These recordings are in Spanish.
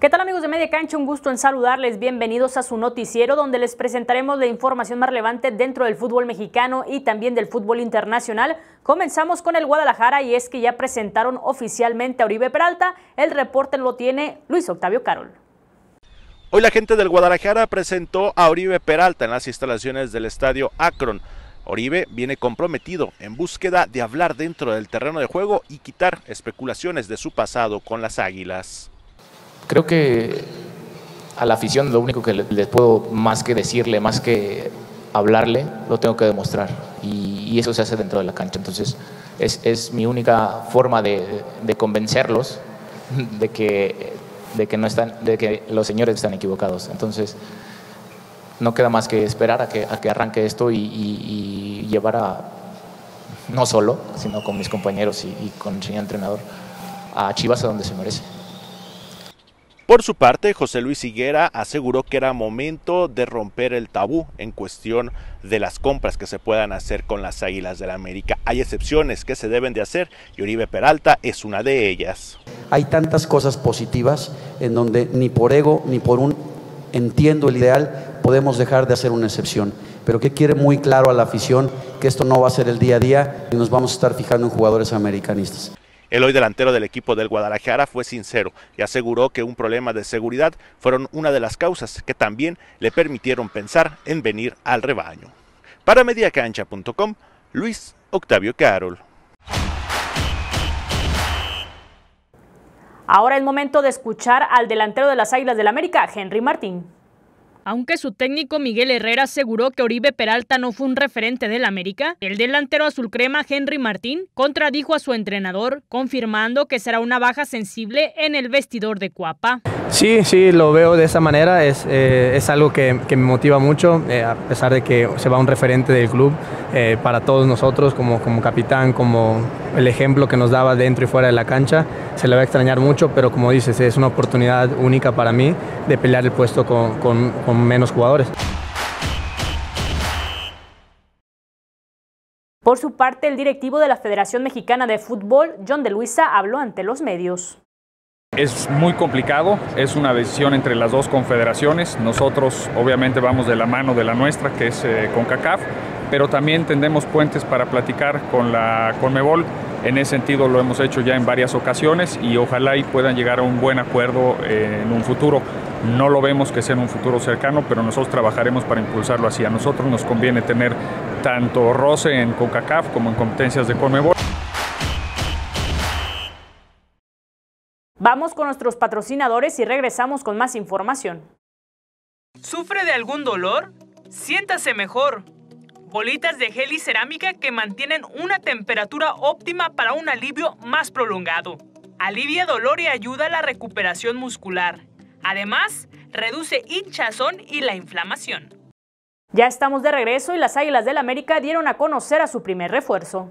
¿Qué tal amigos de Media Cancha? Un gusto en saludarles. Bienvenidos a su noticiero donde les presentaremos la información más relevante dentro del fútbol mexicano y también del fútbol internacional. Comenzamos con el Guadalajara y es que ya presentaron oficialmente a Oribe Peralta. El reporte lo tiene Luis Octavio Carol. Hoy la gente del Guadalajara presentó a Oribe Peralta en las instalaciones del estadio Akron. Oribe viene comprometido en búsqueda de hablar dentro del terreno de juego y quitar especulaciones de su pasado con las Águilas. Creo que a la afición lo único que les puedo más que decirle, más que hablarle, lo tengo que demostrar. Y, eso se hace dentro de la cancha. Entonces, es, mi única forma de, convencerlos de que, no están, de que los señores están equivocados. Entonces, no queda más que esperar a que, a que arranque esto y, llevar a, no solo, sino con mis compañeros y, y con el señor entrenador, a Chivas a donde se merece. Por su parte, José Luis Higuera aseguró que era momento de romper el tabú en cuestión de las compras que se puedan hacer con las Águilas de la América. Hay excepciones que se deben de hacer y Oribe Peralta es una de ellas. Hay tantas cosas positivas en donde ni por ego ni por un entiendo el ideal podemos dejar de hacer una excepción. Pero que quiere muy claro a la afición que esto no va a ser el día a día y nos vamos a estar fijando en jugadores americanistas. El hoy delantero del equipo del Guadalajara fue sincero y aseguró que un problema de seguridad fueron una de las causas que también le permitieron pensar en venir al rebaño. Para mediacancha.com, Luis Octavio Carol. Ahora es momento de escuchar al delantero de las Águilas del América, Henry Martín. Aunque su técnico Miguel Herrera aseguró que Oribe Peralta no fue un referente del América, el delantero azul crema Henry Martín contradijo a su entrenador, confirmando que será una baja sensible en el vestidor de Cuapa. Sí, sí, lo veo de esa manera, es, eh, es algo que, me motiva mucho, eh, a pesar de que se va un referente del club eh, para todos nosotros como, como capitán, como el ejemplo que nos daba dentro y fuera de la cancha, se le va a extrañar mucho, pero como dices, es una oportunidad única para mí de pelear el puesto con, con, con menos jugadores. Por su parte, el directivo de la Federación Mexicana de Fútbol, John de Luisa, habló ante los medios. Es muy complicado, es una decisión entre las dos confederaciones. Nosotros obviamente vamos de la mano de la nuestra, que es eh, CONCACAF, pero también tendemos puentes para platicar con la CONMEBOL. En ese sentido lo hemos hecho ya en varias ocasiones y ojalá y puedan llegar a un buen acuerdo eh, en un futuro. No lo vemos que sea en un futuro cercano, pero nosotros trabajaremos para impulsarlo así. A nosotros nos conviene tener tanto roce en CONCACAF como en competencias de CONMEBOL. Vamos con nuestros patrocinadores y regresamos con más información. ¿Sufre de algún dolor? Siéntase mejor. Bolitas de gel y cerámica que mantienen una temperatura óptima para un alivio más prolongado. Alivia dolor y ayuda a la recuperación muscular. Además, reduce hinchazón y la inflamación. Ya estamos de regreso y las Águilas del América dieron a conocer a su primer refuerzo.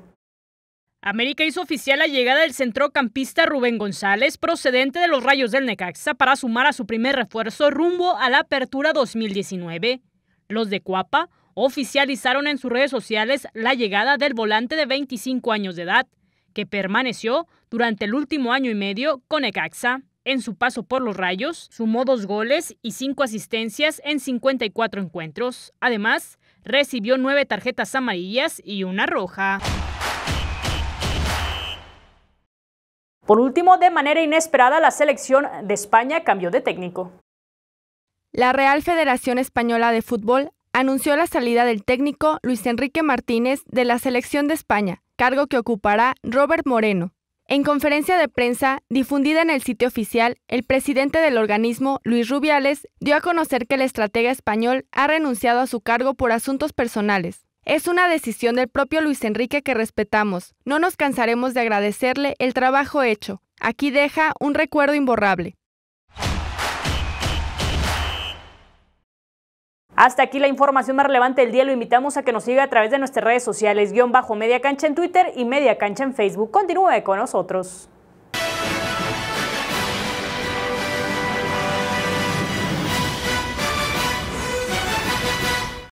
América hizo oficial la llegada del centrocampista Rubén González, procedente de los Rayos del Necaxa, para sumar a su primer refuerzo rumbo a la apertura 2019. Los de Cuapa oficializaron en sus redes sociales la llegada del volante de 25 años de edad, que permaneció durante el último año y medio con Necaxa. En su paso por los Rayos, sumó dos goles y cinco asistencias en 54 encuentros. Además, recibió nueve tarjetas amarillas y una roja. Por último, de manera inesperada, la selección de España cambió de técnico. La Real Federación Española de Fútbol anunció la salida del técnico Luis Enrique Martínez de la selección de España, cargo que ocupará Robert Moreno. En conferencia de prensa difundida en el sitio oficial, el presidente del organismo, Luis Rubiales, dio a conocer que el estratega español ha renunciado a su cargo por asuntos personales. Es una decisión del propio Luis Enrique que respetamos. No nos cansaremos de agradecerle el trabajo hecho. Aquí deja un recuerdo imborrable. Hasta aquí la información más relevante del día. Lo invitamos a que nos siga a través de nuestras redes sociales, guion bajo Media Cancha en Twitter y Media Cancha en Facebook. Continúe con nosotros.